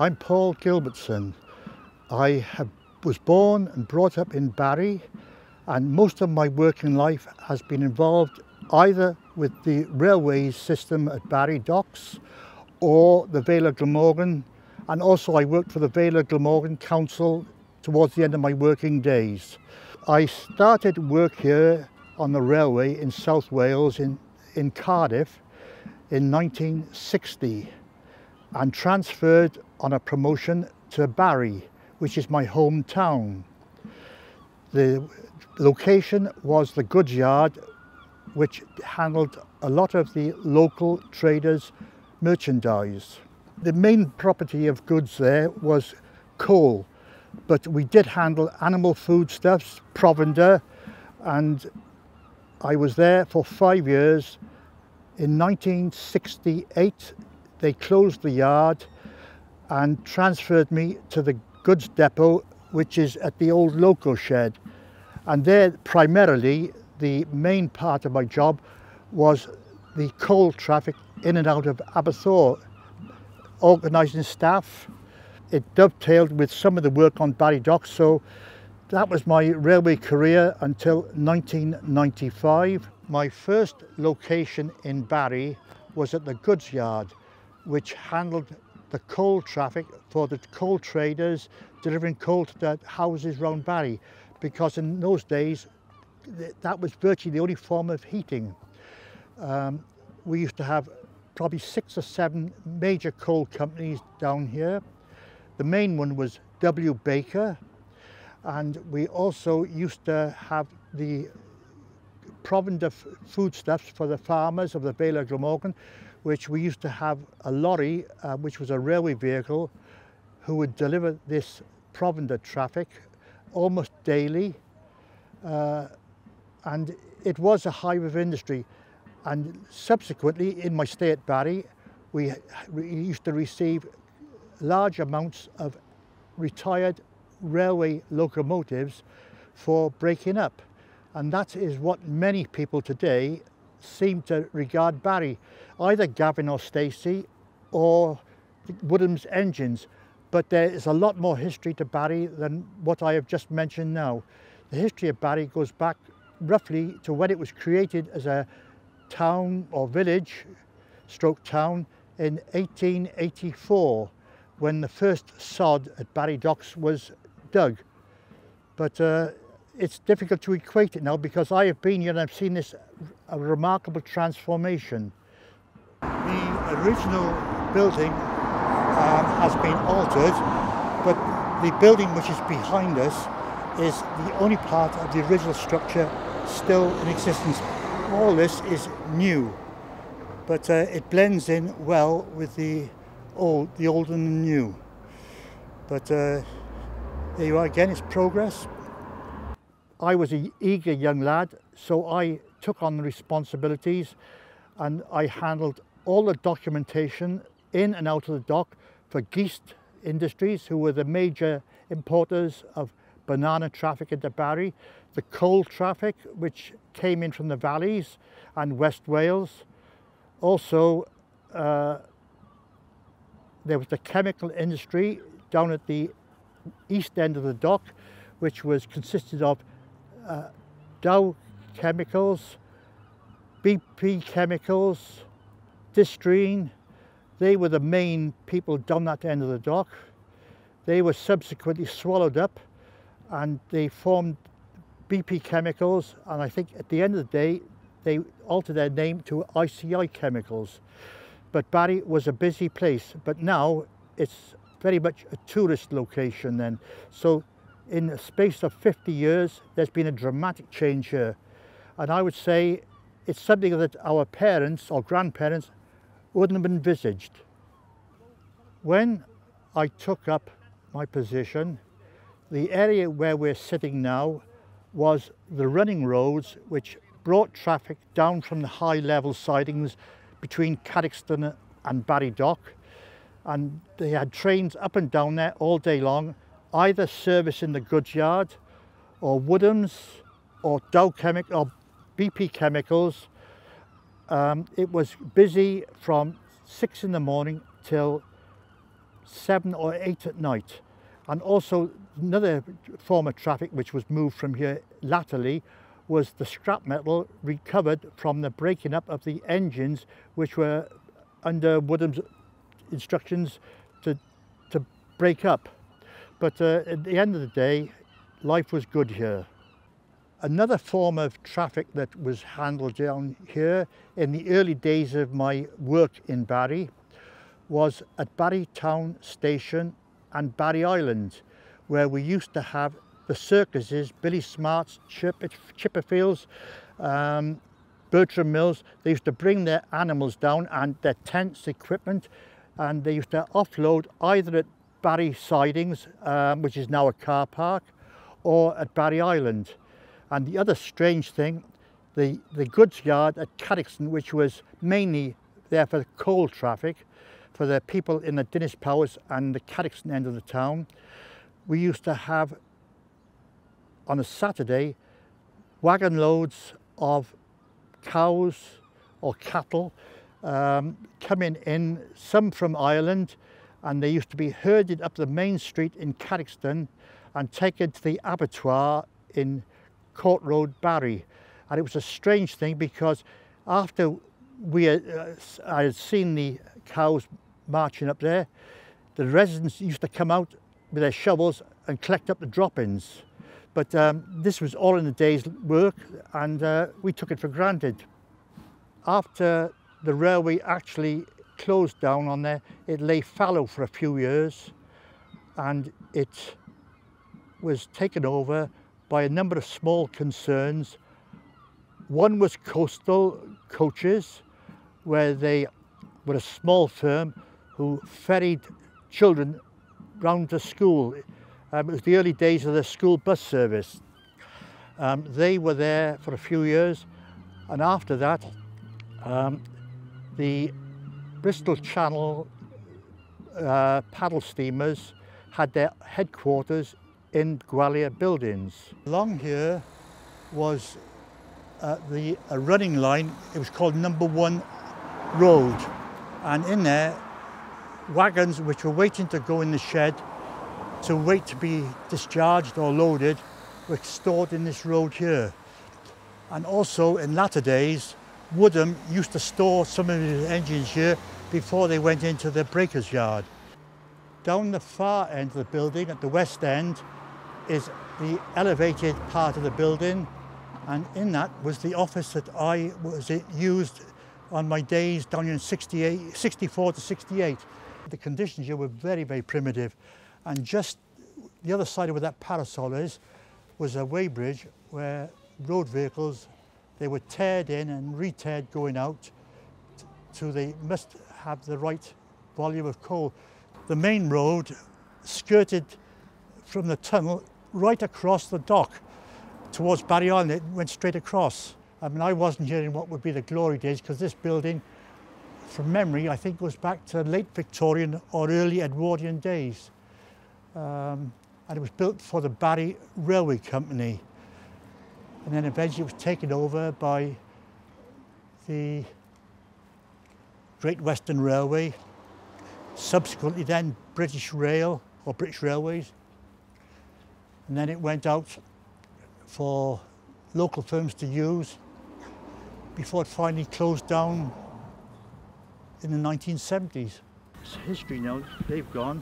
I'm Paul Gilbertson. I have, was born and brought up in Barry and most of my working life has been involved either with the railway system at Barry Docks or the Vale of Glamorgan and also I worked for the Vale of Glamorgan Council towards the end of my working days. I started work here on the railway in South Wales in, in Cardiff in 1960 and transferred on a promotion to Barry, which is my hometown. The location was the goods yard, which handled a lot of the local traders' merchandise. The main property of goods there was coal, but we did handle animal foodstuffs, provender, and I was there for five years. In 1968, they closed the yard and transferred me to the goods depot, which is at the old local shed. And there, primarily, the main part of my job was the coal traffic in and out of Aberthaw, organising staff. It dovetailed with some of the work on Barry Docks, so that was my railway career until 1995. My first location in Barry was at the goods yard, which handled the coal traffic for the coal traders delivering coal to the houses round Barry because in those days that was virtually the only form of heating. Um, we used to have probably six or seven major coal companies down here. The main one was W. Baker and we also used to have the provender foodstuffs for the farmers of the Vale of Glamorgan which we used to have a lorry, uh, which was a railway vehicle, who would deliver this provender traffic almost daily. Uh, and it was a hive of industry. And subsequently, in my stay at Barry, we used to receive large amounts of retired railway locomotives for breaking up. And that is what many people today seem to regard Barry, either Gavin or Stacey or Woodham's engines. But there is a lot more history to Barry than what I have just mentioned now. The history of Barry goes back roughly to when it was created as a town or village, stroke town, in 1884, when the first sod at Barry Docks was dug. But uh, it's difficult to equate it now because I have been here and I've seen this a remarkable transformation. The original building um, has been altered, but the building which is behind us is the only part of the original structure still in existence. All this is new, but uh, it blends in well with the old, the old and the new. But uh, there you are again, it's progress. I was an eager young lad, so I took on the responsibilities and I handled all the documentation in and out of the dock for Geest Industries, who were the major importers of banana traffic into Barry, the coal traffic, which came in from the valleys and West Wales. Also, uh, there was the chemical industry down at the east end of the dock, which was consisted of uh, Dow Chemicals, BP Chemicals, Distrene, they were the main people down that end of the dock. They were subsequently swallowed up and they formed BP Chemicals and I think at the end of the day they altered their name to ICI Chemicals. But Barry was a busy place, but now it's very much a tourist location then. So in the space of 50 years, there's been a dramatic change here. And I would say it's something that our parents or grandparents wouldn't have envisaged. When I took up my position, the area where we're sitting now was the running roads which brought traffic down from the high level sidings between Cadoxton and Barry Dock and they had trains up and down there all day long either servicing the goods yard or Woodham's or Dow Chemical or BP Chemicals. Um, it was busy from six in the morning till seven or eight at night. And also another form of traffic which was moved from here latterly was the scrap metal recovered from the breaking up of the engines which were under Woodham's instructions to, to break up. But uh, at the end of the day, life was good here. Another form of traffic that was handled down here in the early days of my work in Barry was at Barry Town Station and Barry Island, where we used to have the circuses, Billy Smarts, Chipper, Chipperfields, um, Bertram Mills, they used to bring their animals down and their tents, equipment, and they used to offload either at Barry Sidings, um, which is now a car park, or at Barry Island. And the other strange thing, the, the goods yard at Cadoxton, which was mainly there for the coal traffic, for the people in the Dinas Powys and the Cadoxton end of the town, we used to have on a Saturday wagon loads of cows or cattle um, coming in, some from Ireland, and they used to be herded up the main street in Cadoxton and taken to the abattoir in Court Road, Barry. And it was a strange thing because after we had, uh, I had seen the cows marching up there, the residents used to come out with their shovels and collect up the drop-ins. But um, this was all in the day's work and uh, we took it for granted. After the railway actually closed down on there, it lay fallow for a few years and it was taken over by a number of small concerns. One was coastal coaches, where they were a small firm who ferried children round to school um, it was the early days of the school bus service. Um, they were there for a few years and after that um, the Bristol Channel uh, paddle steamers had their headquarters in Gwalior buildings. Along here was uh, the a running line, it was called number one road and in there wagons which were waiting to go in the shed to wait to be discharged or loaded were stored in this road here. And also in latter days, Woodham used to store some of his engines here before they went into the breaker's yard. Down the far end of the building, at the west end, is the elevated part of the building and in that was the office that I was used on my days down in 68, 64 to 68. The conditions here were very, very primitive. And just the other side of where that parasol is was a weighbridge where road vehicles, they were teared in and re-teared going out so they must have the right volume of coal. The main road skirted from the tunnel right across the dock towards Barry Island. It went straight across. I mean, I wasn't here in what would be the glory days because this building, from memory, I think goes back to late Victorian or early Edwardian days um, and it was built for the Barry Railway Company. And then eventually it was taken over by the Great Western Railway, subsequently then British Rail or British Railways. And then it went out for local firms to use before it finally closed down in the 1970s. It's history now, they've gone.